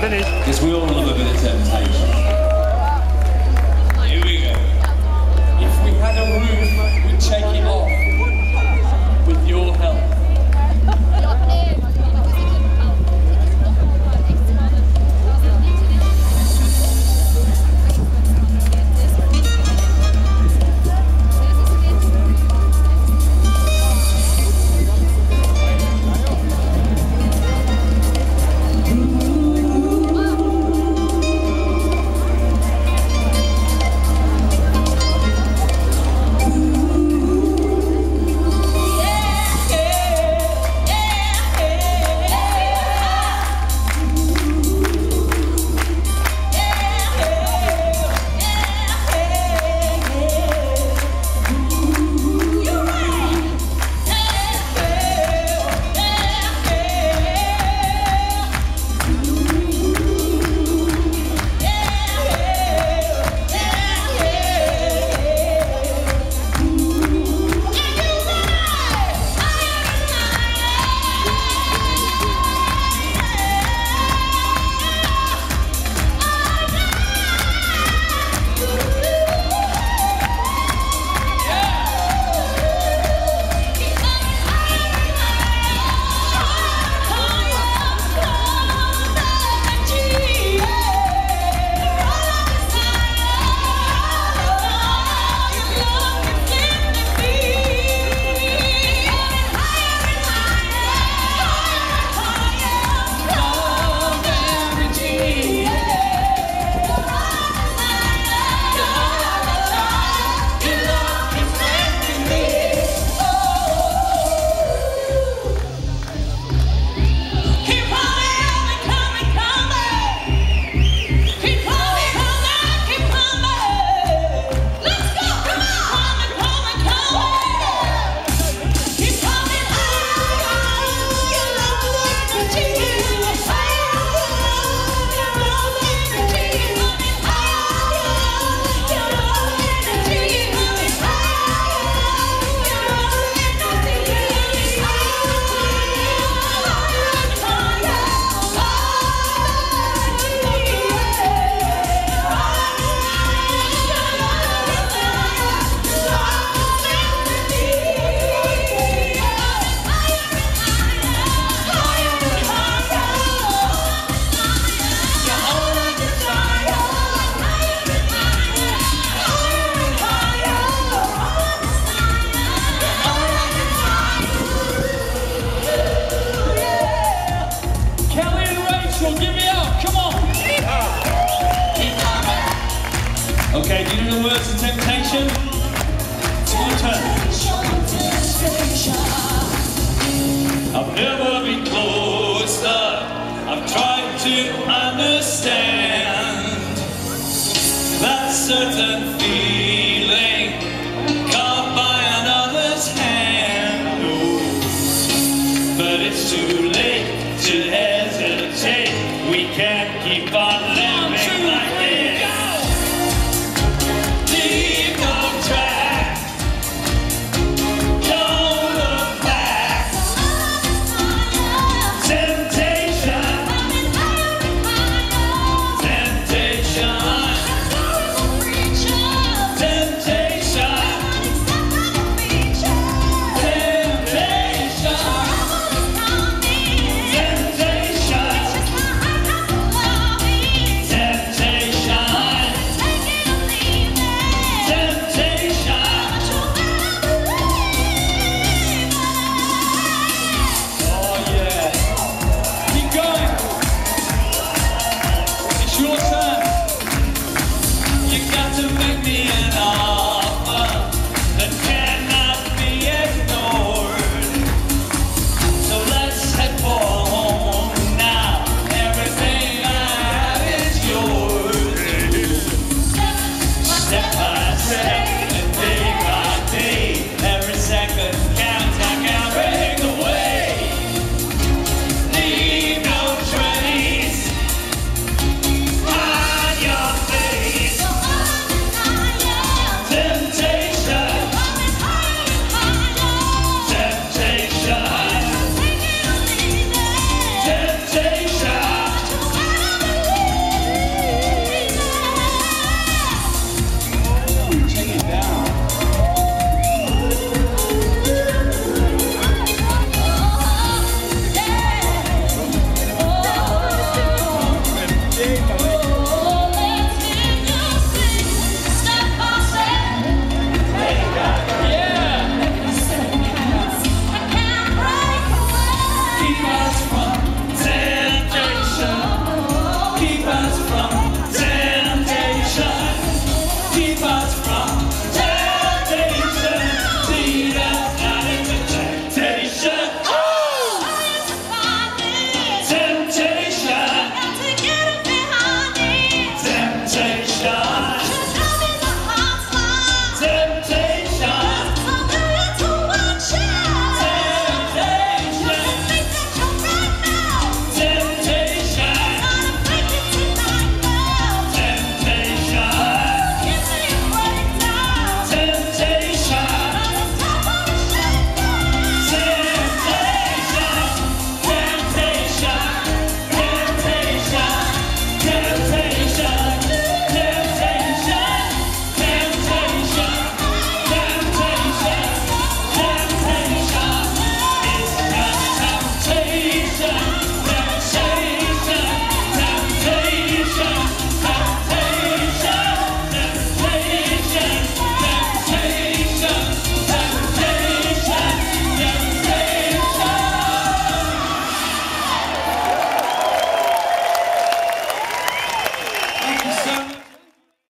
finished. Because we all love a bit of temptation. Okay, do you know the words of temptation? It's your turn. I've never been closer. I've tried to understand that certain feeling.